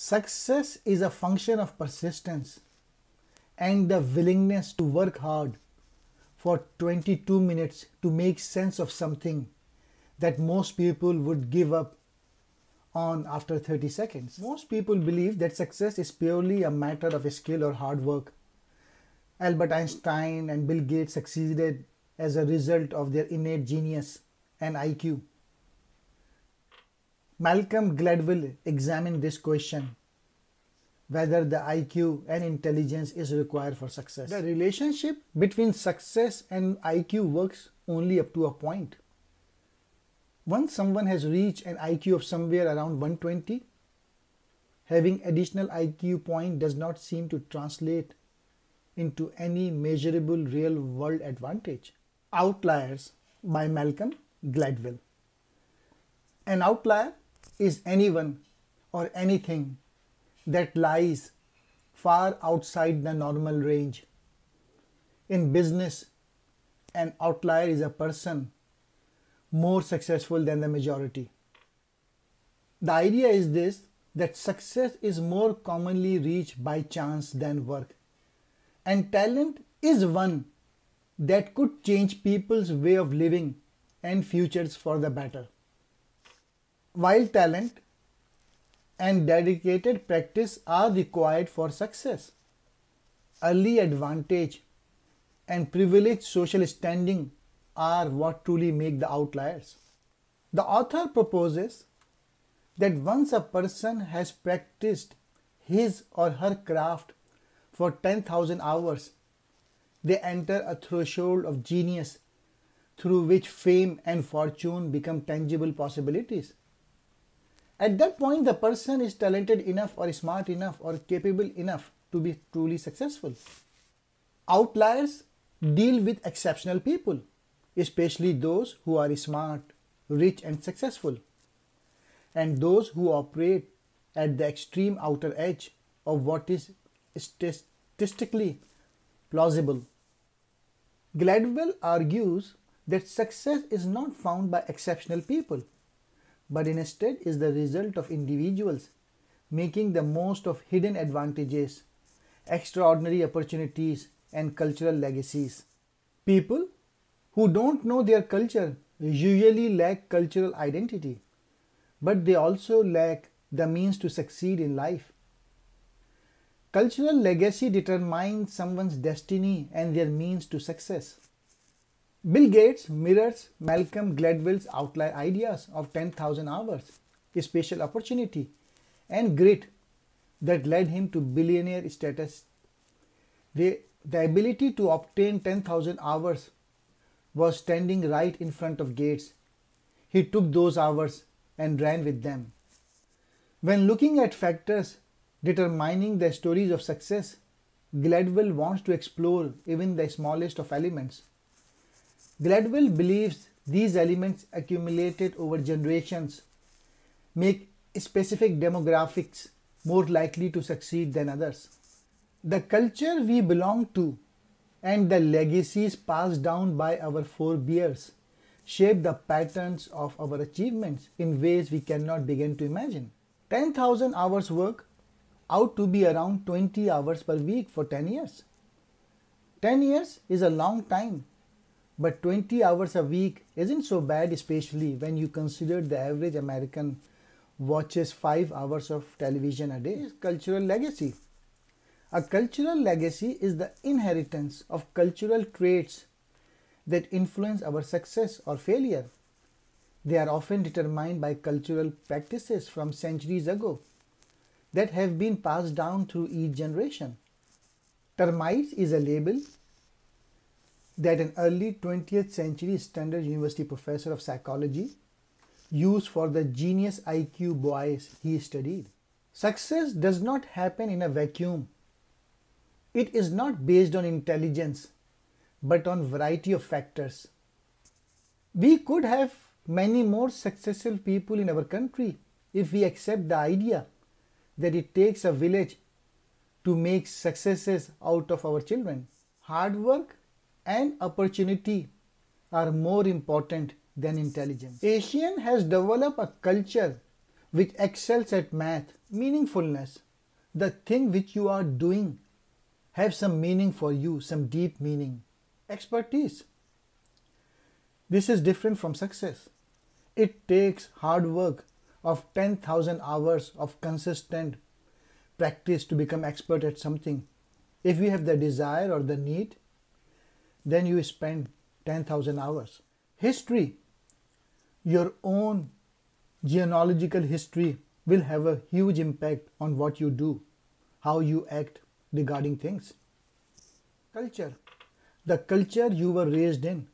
Success is a function of persistence and the willingness to work hard for 22 minutes to make sense of something that most people would give up on after 30 seconds. Most people believe that success is purely a matter of skill or hard work. Albert Einstein and Bill Gates succeeded as a result of their innate genius and IQ. Malcolm Gladwell examined this question whether the IQ and intelligence is required for success. The relationship between success and IQ works only up to a point. Once someone has reached an IQ of somewhere around 120, having additional IQ point does not seem to translate into any measurable real world advantage. Outliers by Malcolm Gladwell. An outlier is anyone or anything that lies far outside the normal range. In business, an outlier is a person more successful than the majority. The idea is this that success is more commonly reached by chance than work, and talent is one that could change people's way of living and futures for the better. While talent and dedicated practice are required for success, early advantage and privileged social standing are what truly make the outliers. The author proposes that once a person has practiced his or her craft for 10,000 hours, they enter a threshold of genius through which fame and fortune become tangible possibilities. At that point, the person is talented enough or smart enough or capable enough to be truly successful. Outliers deal with exceptional people, especially those who are smart, rich, and successful, and those who operate at the extreme outer edge of what is statistically plausible. Gladwell argues that success is not found by exceptional people, but instead is the result of individuals making the most of hidden advantages, extraordinary opportunities, and cultural legacies. People who don't know their culture usually lack cultural identity, but they also lack the means to succeed in life. Cultural legacy determines someone's destiny and their means to success. Bill Gates mirrors Malcolm Gladwell's outlier ideas of 10,000 hours, a special opportunity, and grit that led him to billionaire status. The, the ability to obtain 10,000 hours was standing right in front of Gates. He took those hours and ran with them. When looking at factors determining the stories of success, Gladwell wants to explore even the smallest of elements. Gladwell believes these elements accumulated over generations make specific demographics more likely to succeed than others. The culture we belong to and the legacies passed down by our forebears shape the patterns of our achievements in ways we cannot begin to imagine. 10,000 hours work out to be around 20 hours per week for 10 years. 10 years is a long time but 20 hours a week isn't so bad, especially when you consider the average American watches 5 hours of television a day. Cultural legacy. A cultural legacy is the inheritance of cultural traits that influence our success or failure. They are often determined by cultural practices from centuries ago that have been passed down through each generation. Termites is a label that an early 20th century Stanford University professor of psychology used for the genius IQ boys he studied. Success does not happen in a vacuum. It is not based on intelligence, but on variety of factors. We could have many more successful people in our country if we accept the idea that it takes a village to make successes out of our children. Hard work and opportunity are more important than intelligence. Asian has developed a culture which excels at math, meaningfulness, the thing which you are doing have some meaning for you, some deep meaning, expertise. This is different from success. It takes hard work of 10,000 hours of consistent practice to become expert at something. If you have the desire or the need, then you spend 10,000 hours. History, your own genealogical history will have a huge impact on what you do, how you act regarding things. Culture, the culture you were raised in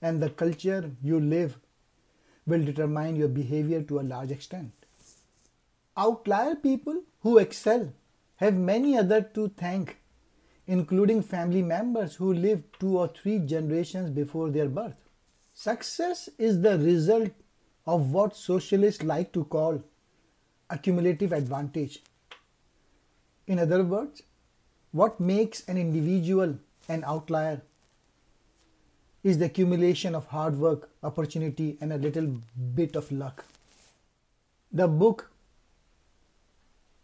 and the culture you live will determine your behavior to a large extent. Outlier people who excel have many others to thank, including family members who lived two or three generations before their birth. Success is the result of what socialists like to call accumulative advantage. In other words, what makes an individual an outlier is the accumulation of hard work, opportunity, and a little bit of luck. The book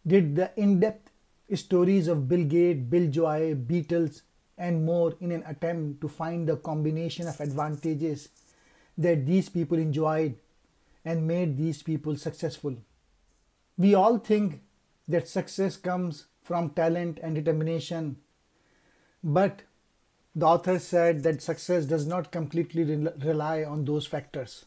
did the in depth stories of Bill Gates, Bill Joy, Beatles, and more in an attempt to find the combination of advantages that these people enjoyed and made these people successful. We all think that success comes from talent and determination, but the author said that success does not completely rely on those factors.